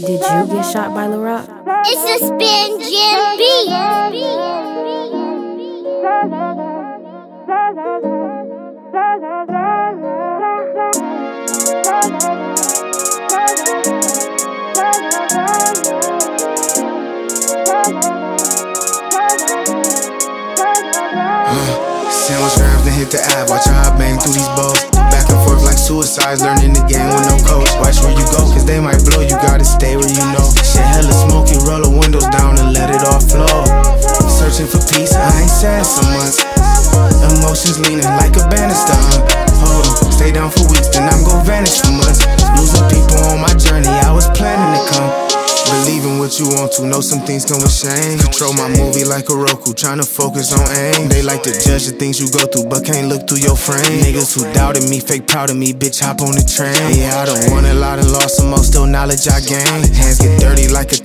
Did you get shot by LaRock? It's a spin gym beat. Sandwich grams, then hit the ab. Watch how I bang through these bows. Back and forth like suicides, learning the game with no coach. Watch where you go, cause they might blow. You gotta stay where you know. Shit hella smoky, roll the windows down and let it all flow. Searching for peace, I ain't sad so. Emotions leaning like a know some things come with shame. Control my movie like a Roku, tryna focus on aim. They like to judge the things you go through, but can't look through your frame. Niggas who doubted me, fake proud of me, bitch, hop on the train. Yeah, I don't want a lot and lost some more, still knowledge I gain. Hands get dirty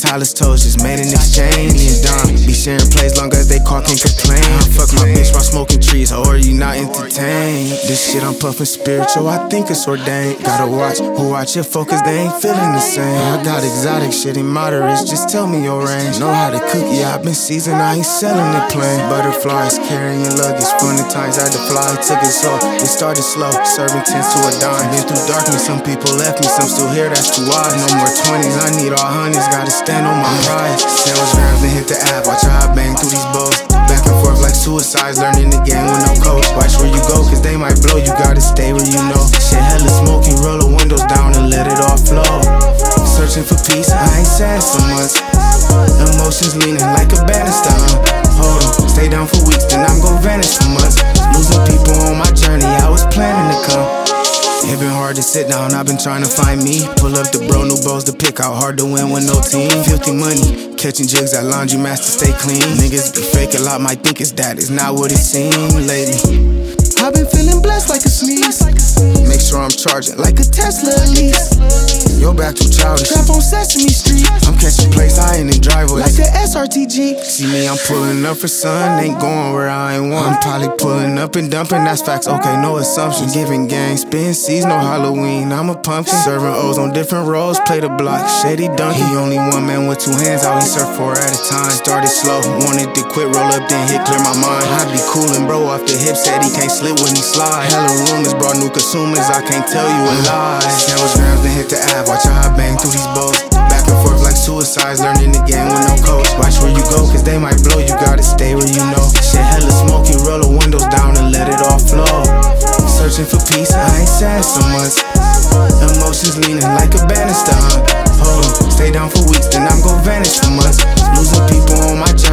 Tyler's toes, just made an exchange. Me and Dom be sharing plays long as they call, can't complain. Fuck my bitch while smoking trees, or are you not entertained. This shit I'm puffing spiritual, I think it's ordained. Gotta watch who watch your focus, they ain't feeling the same. I got exotic shit in moderates, just tell me your range. Know how to cook, yeah, I've been seasoned, I ain't selling it plain. Butterflies carrying luggage, funny times I had to fly, took it slow. It started slow, serving tents to a dime. Been through darkness, some people left me, some still here, that's too wide. No more 20s, I need all honeys, gotta stand on my pride. Sandwich grams and hit the app, watch how I bang through these bows. Back and forth like suicides, learning the game with no coach. Watch where you go, cause they might blow, you gotta stay where you know. Shit hella smoky, roll the windows down and let it all flow. Searching for peace, I ain't sad so much. Emotions leaning like a banister. Hold on, stay down for weeks, then I'm gon' vanish from us. Losing people on my journey, I was planning to come. It been hard to sit down, I've been trying to find me. Pull up the bro, new bows to pick out, hard to win with no team. Filthy money, catching jigs at laundry mats to stay clean. Niggas be fake a lot, might think it's that, it's not what it seems lately. I've been feeling blessed like a sneeze. Make sure I'm charging like a Tesla at least. Yo, back too childish. Trap on Sesame Street. Like a See me, I'm pulling up for sun. Ain't going where I ain't want. I'm probably pulling up and dumping. That's facts. Okay, no assumptions. Giving gang spin sees no Halloween. I'm a pumpkin. Serving O's on different roles. Play the block. Shady donkey. He only one man with two hands out. He serve four at a time. Started slow. Wanted to quit. Roll up, then hit. Clear my mind. I be coolin', bro. Off the hip. Said he can't slip when he slide. Hella rumors. Brought new consumers. I can't tell you a lie. Sandwich grams, then hit the ain't sad so much. Emotions leaning like a banister. Hold on, stay down for weeks, then I'm gon' vanish from us. Losing people on my journey,